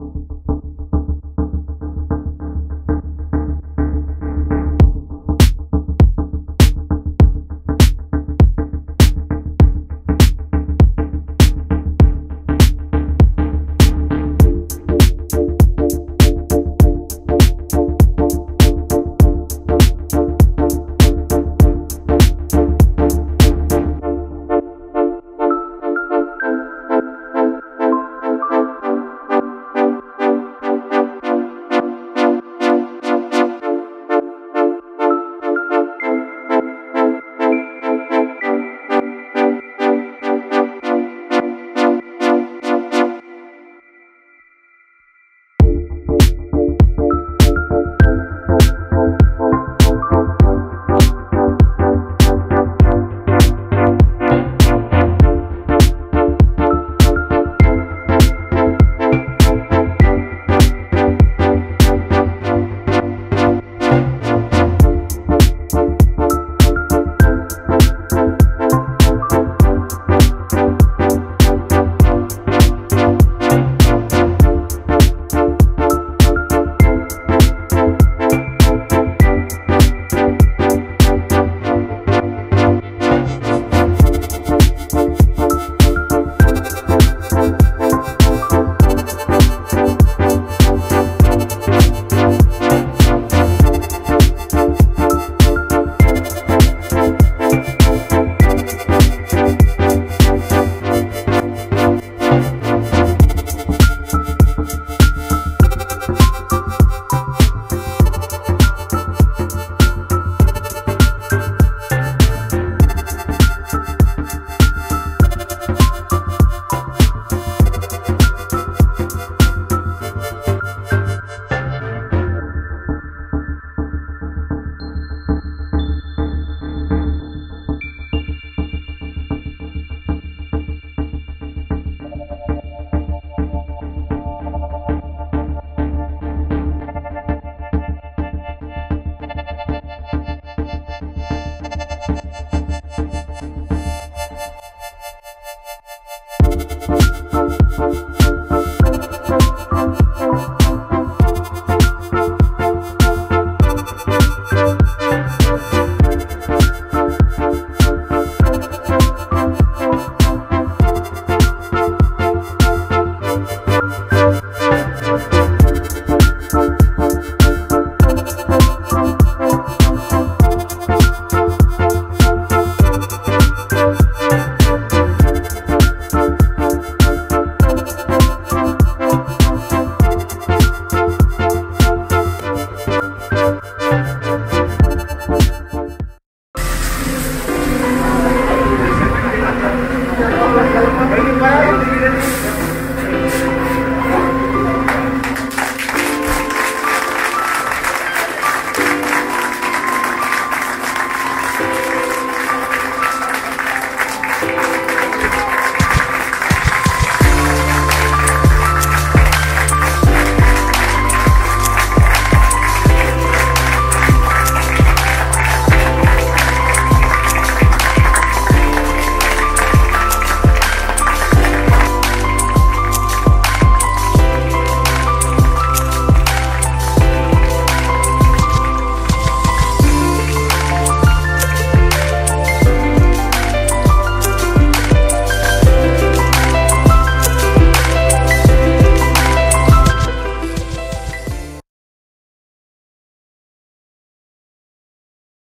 you